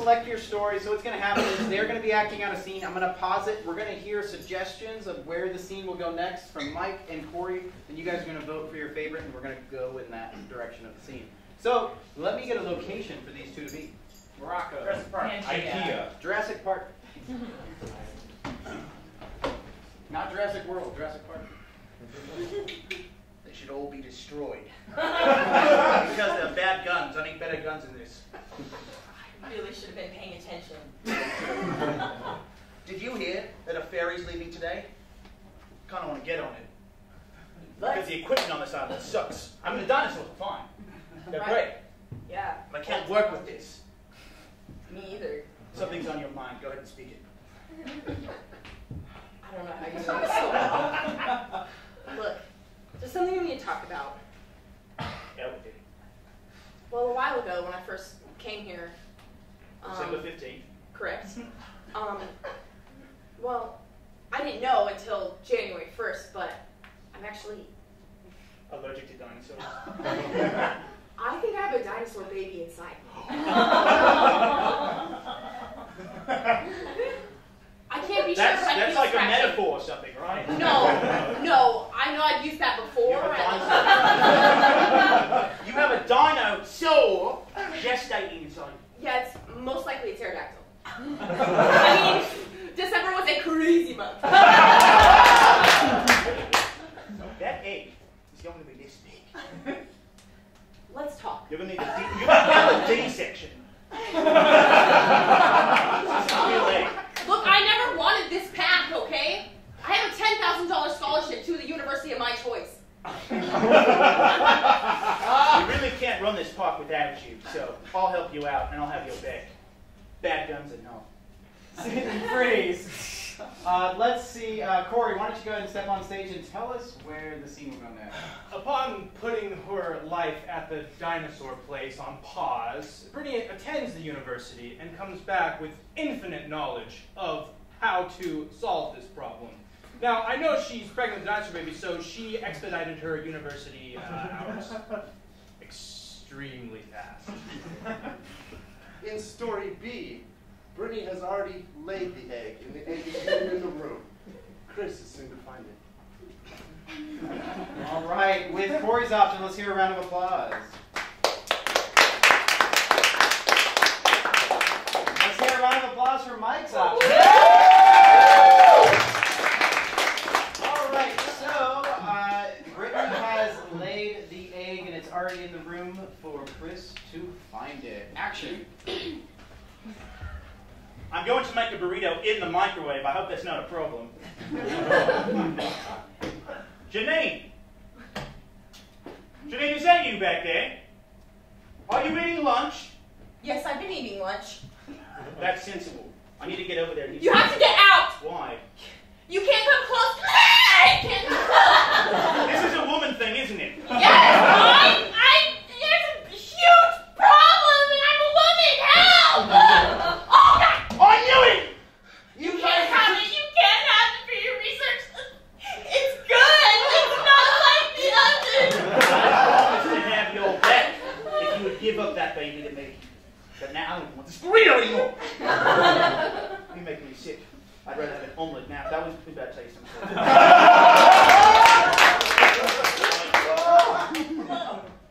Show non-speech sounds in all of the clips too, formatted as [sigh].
select your story. So what's going to happen is they're going to be acting out a scene. I'm going to pause it. We're going to hear suggestions of where the scene will go next from Mike and Corey. And you guys are going to vote for your favorite, and we're going to go in that direction of the scene. So let me get a location for these two to be. Morocco. Jurassic Park. IKEA. Jurassic Park. Not Jurassic World, Jurassic Park. They should all be destroyed. [laughs] because they're bad guns. I need better guns than this. Really should have been paying attention. [laughs] Did you hear that a ferry's leaving today? Kind of want to get on it. Because the equipment on this island sucks. I mean, the dinosaurs are fine. They're Right. great. Yeah, But I can't work with this. me either. Something's on your mind. Go ahead and speak it. I don't know how you know this so [laughs] well. Look, there's something we need to talk about. Yeah, we did. Well, a while ago when I first came here, um, December 15th. correct. [laughs] Um, well, I didn't know until January 1st, but I'm actually, Allergic to dinosaurs. [laughs] [laughs] I think I have a dinosaur baby inside me. I can't be That's, sure, but I that's feel like a scratchy. metaphor or something, right? No, no, I know I've used that You before. have, and- a dino- you have a dinosaur gestating inside. yeah, it's most likely a pterodactyl. I mean, December was a crazy month. That egg is going to be this big. Let's talk. You're gonna need a D, you're gonna need a D section. This is a real egg. Look, I never wanted this path, okay? I have a $10,000 scholarship to the university of my choice. We really can't run this park without you, so I'll help you out and I'll have your back. Bad guns and no. Scene and freeze. Uh, let's see, uh, Corey, why don't you go ahead and step on stage and tell us where the scene will go next. Upon putting her life at the dinosaur place on pause, Brittany attends the university and comes back with infinite knowledge of how to solve this problem. Now, I know she's pregnant with a dinosaur baby, so she expedited her university uh, hours [laughs] extremely fast. [laughs] In story B, Brittany has already laid the egg, and the egg is in the room. Chris is soon to find it. All right, with Corey's option, let's hear a round of applause. Let's hear a round of applause for Mike's option. All right, so uh, Brittany has laid the egg, and it's already in the room for Chris to find it. Action. I'm going to make a burrito in the microwave. I hope that's not a problem. [laughs] Janine! Janine, is that you back there? Are you eating lunch? Yes, I've been eating lunch. That's sensible. I need to get over there. and eat You some- have to get out! Why? You can't come close. I can't. This is a woman thing, isn't it? Yes, I, I, there's a huge problem, and I'm a woman. Help! Oh God! I knew it! You can't have it. You can't have it for your research. It's good. It's not like the others. I promised to have your back if you would give up that baby to me. But now I don't want this burrito anymore. you make me sick. I'd rather have an omelet now. That was too bad taste. I'm sorry.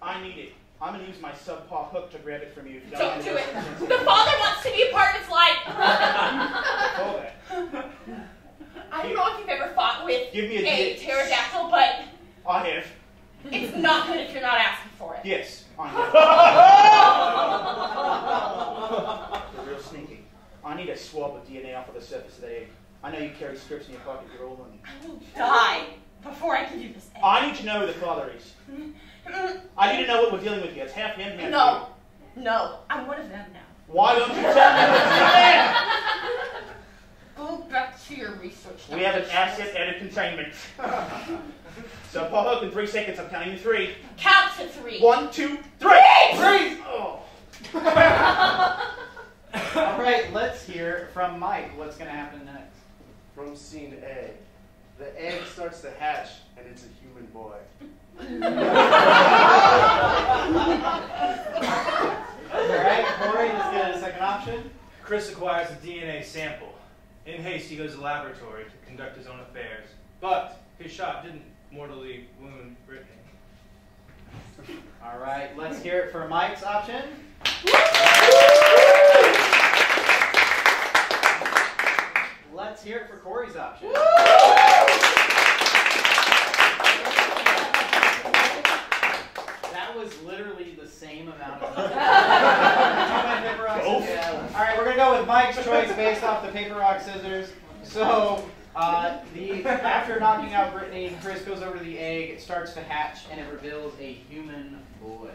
I need it. I'm gonna use my subpar hook to grab it from you. If you Don't mind. do it. The father wants to be a part of his life. Hold that. I don't know if you've ever fought with Give me a a dick. pterodactyl, but I have. it's not good if you're not asking for it. Yes. [laughs] They're real sneaky. I need a swab of DNA off of the surface of the egg. I know you carry scripts in your pocket. You're all on it. I will die before I can do this. I need to know who the father is. I need to know what we're dealing with here. It's half him, half No, no, I'm one of them now. Why don't you tell me Go back to your research. We have an asset at a containment. [laughs] so, Paul Hook, in three seconds, I'm counting to three. Count to three. One, two, three! Three! Oh. [laughs] All right, let's hear from Mike. What's going to happen next? From scene A, the egg starts to hatch, and it's a human boy. All right, Corey, let's get a second option. Chris acquires a DNA sample. In haste, he goes to the laboratory to conduct his own affairs. But his shot didn't mortally wound Brittany. All right, let's hear it for Mike's option. Let's hear it for Corey's option. That was literally the same amount of time. paper, rock, scissors? Yeah. All right, we're gonna go with Mike's choice based off the paper rock scissors. So, uh, the after knocking out Brittany, Chris goes over to the egg. It starts to hatch, and it reveals a human boy.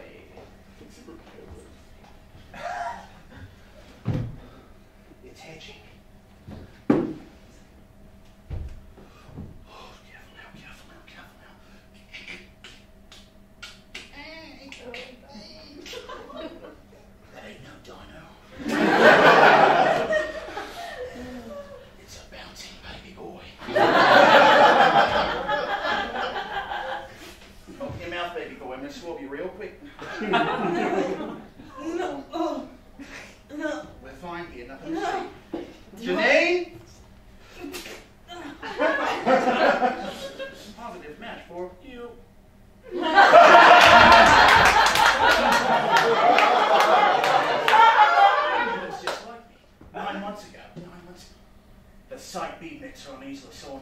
It's hatching. Oh, careful now, careful now, careful now. That ain't no dino. it's a bouncing baby boy. Open your mouth, baby boy. I'm gonna swab you real quick. No. Oh. No. We're fine here, nothing to see. Janae? Positive match for you. Looks just like me. Nine months ago. Nine months ago. The site B mixer on Isla Sorna.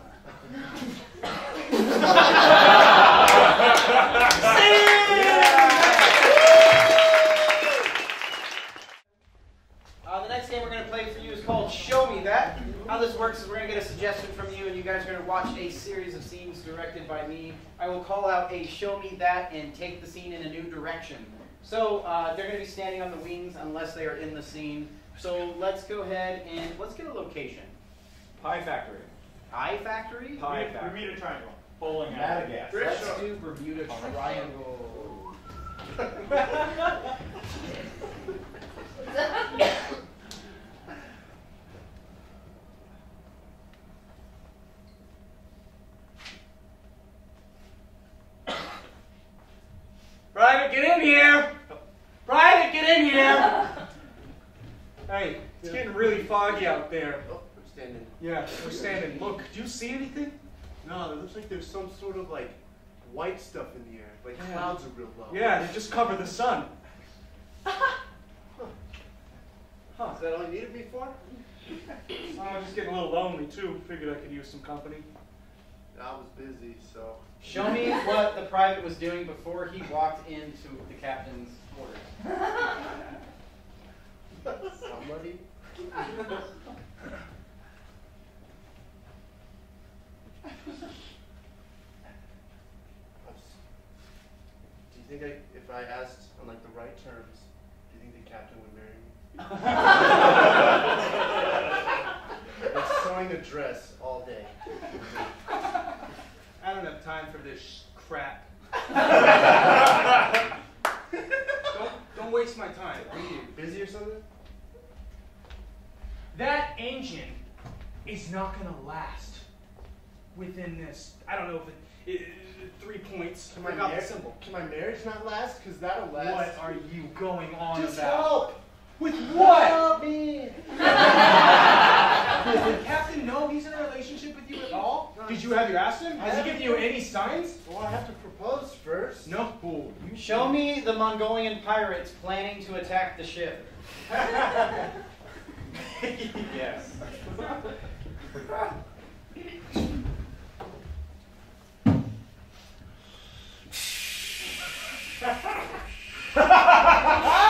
Uh, the next game we're going to play for you is called Show Me That. How this works is we're going to get a suggestion from you, and you guys are going to watch a series of scenes directed by me. I will call out a Show Me That and take the scene in a new direction. So uh, they're going to be standing on the wings unless they are in the scene. So let's go ahead and let's get a location. Pie Factory. Pie Factory? Pie Factory. Bermuda Triangle. Bowling alley. Let's do Bermuda Triangle. [laughs] [laughs] [laughs] Private, get in here! Private, get in here! hey, it's getting really foggy out there. Oh, I'm standing. Yeah, we're standing. Look, do you see anything? No, it looks like there's some sort of like white stuff in the air. Like Yeah. clouds are real low. Yeah, they just cover the sun. [laughs] Is that all you needed me for? [laughs] Oh, I'm just getting a little lonely too. Figured I could use some company. I was busy, so. Show me what the private was doing before he walked into the captain's quarters. [laughs] Somebody? I was- Do you think I, if I asked on like the right terms, do you think the captain would marry me? [laughs] I've sewing a dress all day. I don't have time for this sh- crap. [laughs] don't, don't waste my time. Are you busy or something? That engine is not gonna last within this. I don't know if it, it, three points. Can my, mar- symbol. can my marriage not last? Because that'll last. What are you going on Just about? help! With what? Help [laughs] me! Captain know he's in a relationship with you at all? Did you have you asked him? Has he given you any signs? Well, I have to propose first. No. Oh, you Show me the Mongolian pirates planning to attack the ship. [laughs] yes. Huh? [laughs]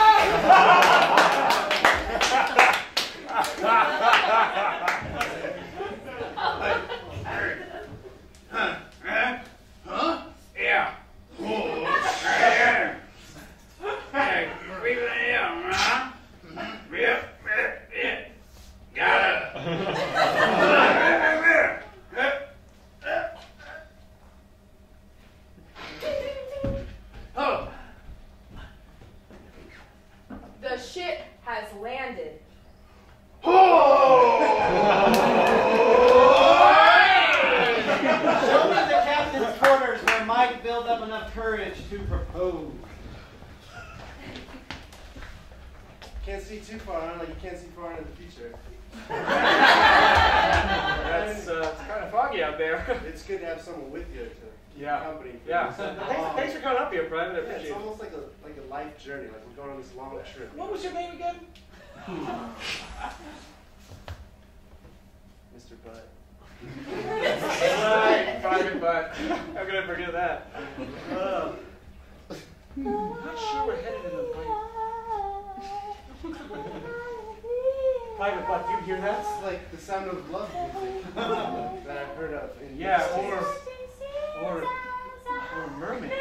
might build up enough courage to propose. Can't see too far, huh? Like you can't see far into the future. That's uh, it's kind of foggy out there. It's good to have someone with you to yeah. company. Yeah. Thanks, thanks, for coming up here, Brian. I appreciate it's almost like a like a life journey. Like we're going on this long trip. What was your name again? [laughs] Mr. Butt. Right, Private Butt. How could I forget that? Uh, not sure we're headed in the right. Private Butt, do you hear that? It's like the sound of love music that I've heard of. In Yeah, or States. or or a mermaid.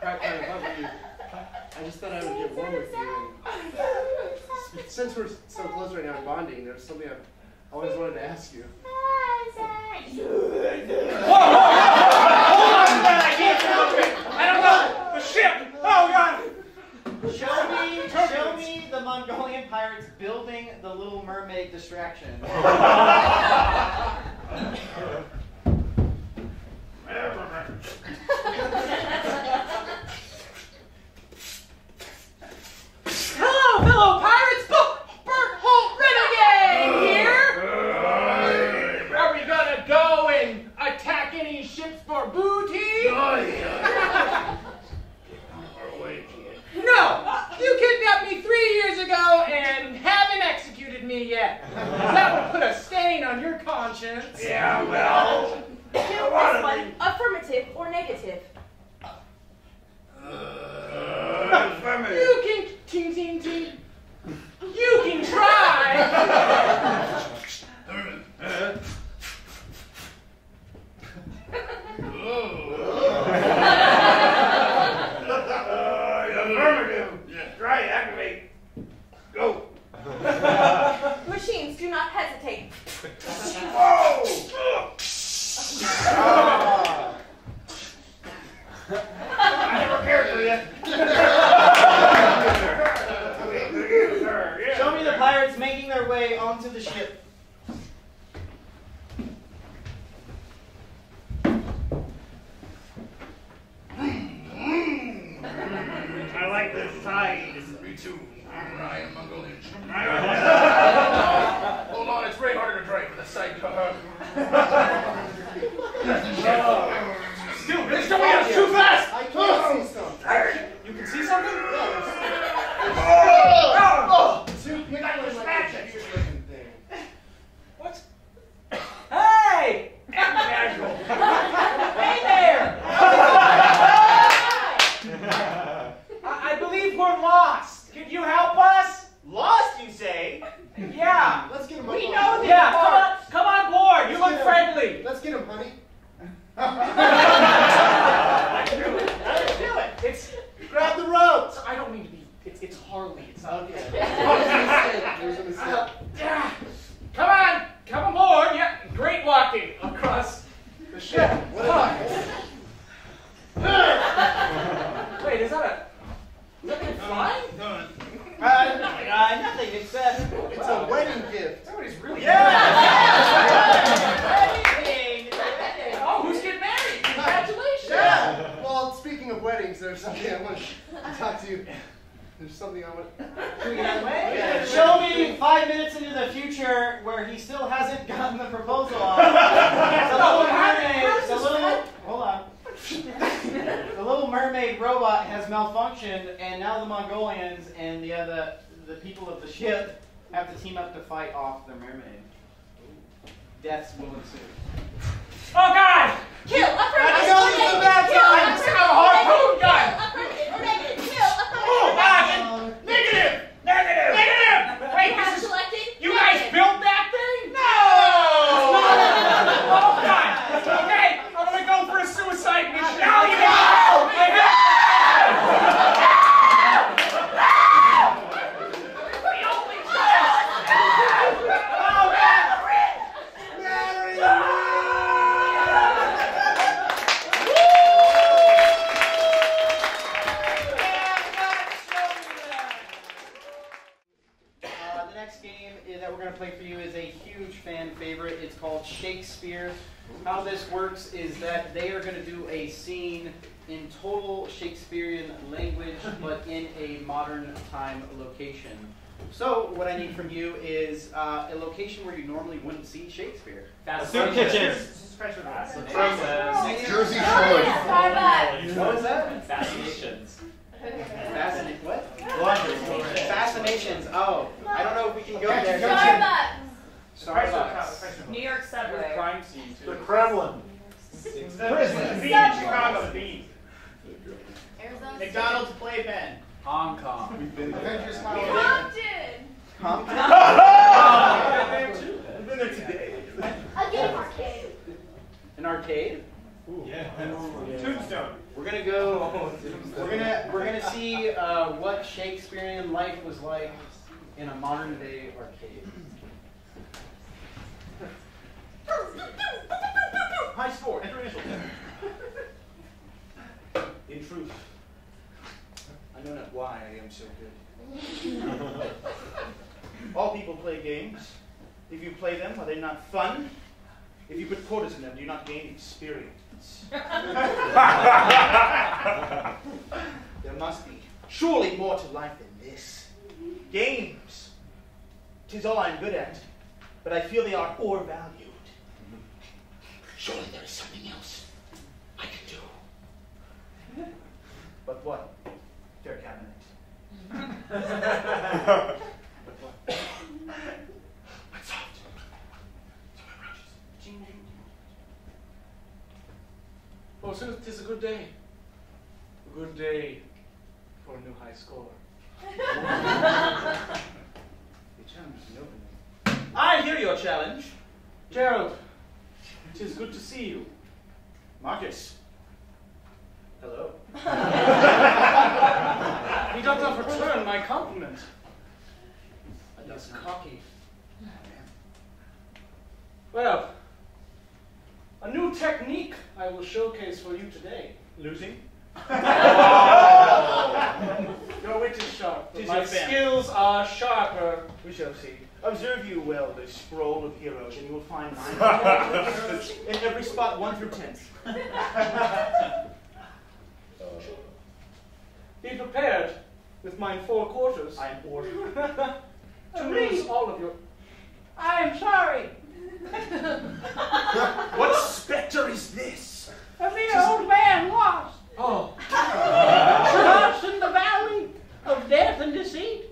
Private Private Butt, what do you? I just thought I would get warm with you. And since we're so there's something I've always wanted to ask you. To talk to you. There's something I want. [laughs] Yeah. Show me five minutes into the future where he still hasn't gotten the proposal off. [laughs] the little mermaid, the little, hold on. The little mermaid robot has malfunctioned, and now the Mongolians and the other, the people of the ship have to team up to fight off the mermaid. Deaths will ensue. Oh God! Kill. Affirmative. know or this is a negative. bad Kill. time. Affirmative Have a or harpoon negative. gun. Kill. Affirmative or negative. Kill. Oh Affirmative. God! Negative! Negative! Negative! Wait, You have this is. selected. You guys negative. built that thing? No! Oh God! Okay, I'm gonna go for a suicide mission. No, you i- that we're going to play for you is a huge fan favorite. It's called Shakespeare. How this works is that they are going to do a scene in total Shakespearean language, [laughs] but in a modern time location. So, what I need from you is uh, a location where you normally wouldn't see Shakespeare. Soup kitchen. Jersey Shore. Starbucks. What was that? Fascinations. Fascinating. What? Fascinations. Oh, I don't know if we can go there. Starbucks. Starbucks. New York subway. Crime scene too. The. Kremlin. The beach, Chicago, the beach. Arizona. McDonald's playpen. Hong Kong. We've been there. Compton. Compton. I've been there today. A game arcade. An arcade. Yeah. Tombstone. We're gonna go. We're gonna we're gonna see uh, what Shakespearean life was like in a modern day arcade. Score. Enter initial. In truth, I know not why I am so good. All people play games. If you play them, are they not fun? If you put quarters in them, do you not gain experience? there must be surely more to life than this. Games. Tis all I'm good at, but I feel they are o'ervalued. Surely there is something else I can do. [laughs] But what, dear cabinet? but [laughs] what? What's soft? To my brushes. Oh, so it is a good day. A good day for a new high score. [laughs] The challenge is open. I hear your challenge. Gerald, it is good to see you. Marcus. Hello. [laughs] He does not return my compliment. That's cocky. Well, a new technique I will showcase for you today. Losing? [laughs] Oh. Your wit is sharp, but my skills are sharper. We shall see. Observe you well the scroll of heroes, and you will find mine [laughs] in every spot one through ten. Be prepared with mine four quarters I am ordered. [laughs] to oh, lose all of your. I am sorry. [laughs] What specter is this? A mere old man lost. Oh. lost in the valley of death and deceit.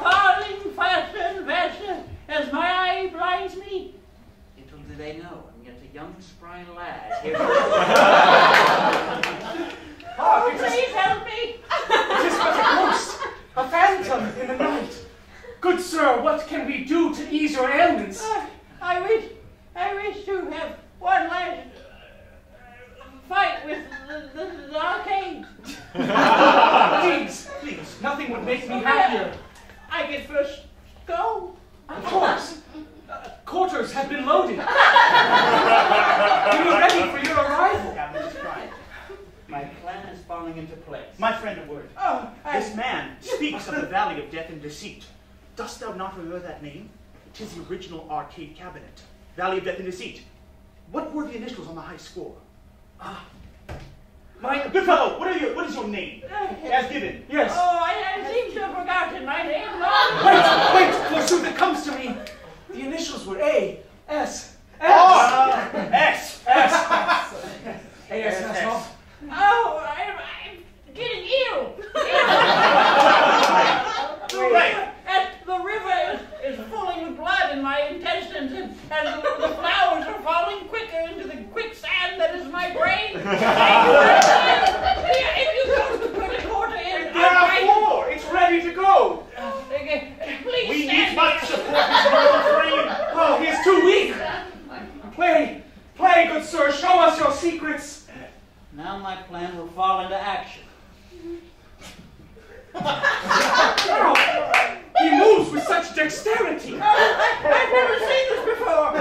Falling faster and faster as my eye blinds me. Little do they know, I'm yet a young spry lad. [laughs] Here Oh, please help me. It is but a ghost, a phantom in the night. Good sir, what can we do to ease your ailments? Uh, I wish, I wish to have one last uh, fight with the, the, the arcade. please, please, nothing would make me happier. I can first go. Of course. Uh, quarters have been loaded. we are ready for your arrival. Cabinet is pride. My plan is falling into place. My friend, a word. Oh, I, This man speaks of the valley of death and deceit. Dost thou not remember that name? It is the original arcade cabinet. Valley of Death and Deceit. What were the initials on the high score? Ah. My good fellow, what are your what is your name? As given. Yes. Oh, I, I seem to have forgotten my name. [laughs] Wait, wait, forsooth, it comes to me. The initials were A, S, S. Ah, S. S. [laughs] A, S, S. Oh, I'm getting ill. [laughs] Right. And the river is, is fulling with blood in my intestines, and, and the, the flowers are falling quicker into the quicksand that is my brain. [laughs] if you go to put a quarter in, There are I'll four. It's ready to go. Please We stand need much here. support his murder frame. Oh, he is too weak. Play, play, good sir. Show us your secrets. Now my plan will fall into action. Oh, he moves with such dexterity. I've never seen this before.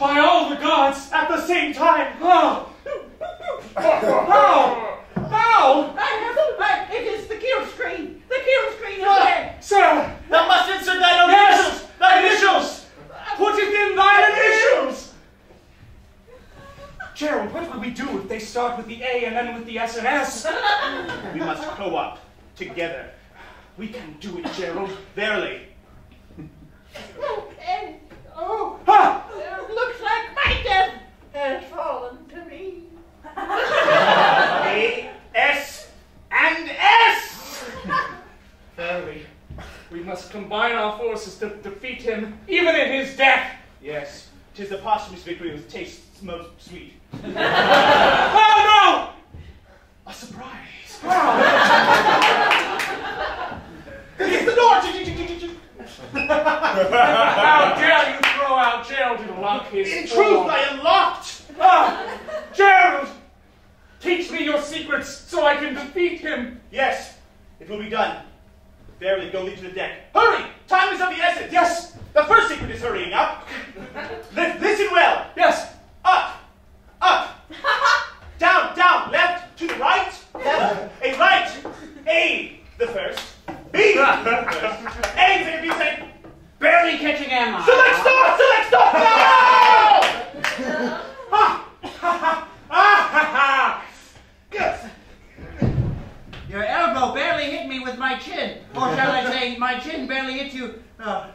By all the gods, at the same time. Oh. How? How? I have, I, it is the kill screen. With the A and then with the S and S. [laughs] We must co-op together. We can do it, Gerald. Verily. Oh, and, oh, Ha! it looks like my death has fallen to me. [laughs] A, S, and S! [laughs] Verily, we must combine our forces to defeat him, even in his death. Yes, tis the posthumous victory which tastes most sweet. [laughs] Oh no! A surprise. no! Ah! It's the door! How dare you throw out Gerald and lock his In form. truth, I am locked! Ah, Gerald! Teach me your secrets so I can defeat him. Yes, it will be done. Verily, go lead to the deck. Hurry! Time is of the essence! Yes, The first secret is hurrying up. Listen well. yes. Up, up, down, down, left, to the right, left, a right, A, the first, B, A, second, B, second, Barely catching Emma. select stop, select stop, no! [laughs] Ha! Ha ha! Ah ha ha! Yes. Your elbow barely hit me with my chin. Or shall I say, my chin barely hit you. [laughs] Oh.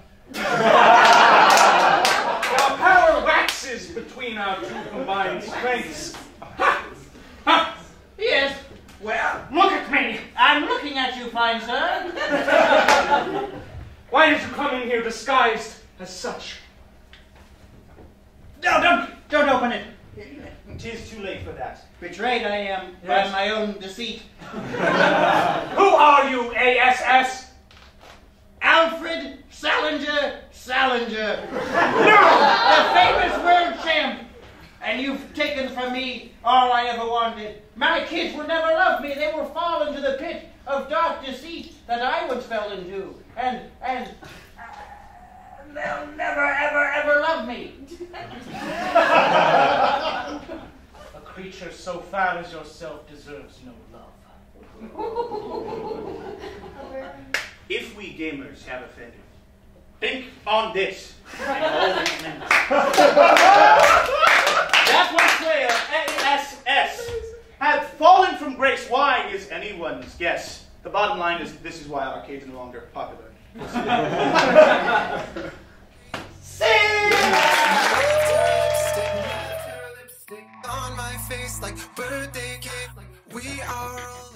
Our power waxes between our two combined strengths. Well, look at me. I'm looking at you, fine sir. [laughs] Why did you come in here disguised as such? No, don't, don't open it. Tis too late for that. Betrayed I am Yes. by my own deceit. [laughs] Who are you, ASS? Alfred Salinger Salinger. No! The famous world champ. And you've taken from me all I ever wanted. My kids will never love me. They will fall into the pit of dark deceit that I once fell into. And, and, uh, they'll never, ever, ever love me. [laughs] A creature so foul as yourself deserves no love. [laughs] If we gamers have offended, think on this. [laughs] and always remember. That one player, ASS, had fallen from grace. Why is anyone's guess? The bottom line is this is why arcades are no longer popular. Lipstick on my face like birthday cake. We are all.